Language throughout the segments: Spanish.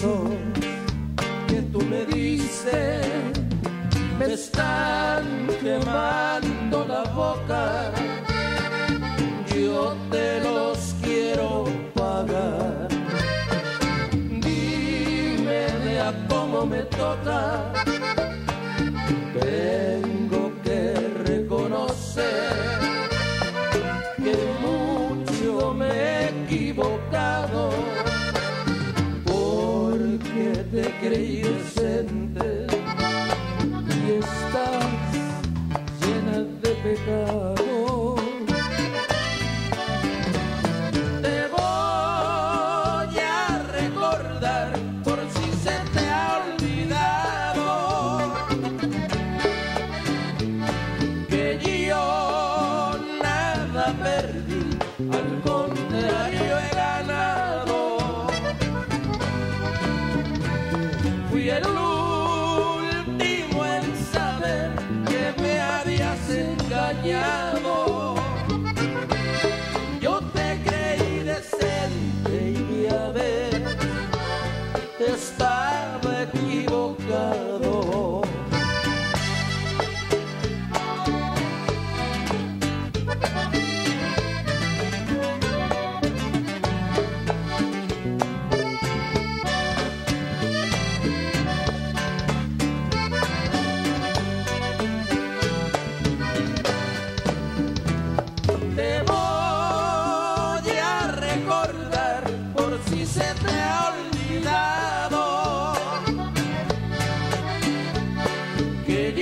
que tú me dices me están quemando la boca. Yo te los quiero pagar. Dime de a cómo me toca. Tengo que reconocer que mucho me he equivocado porque te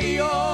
río.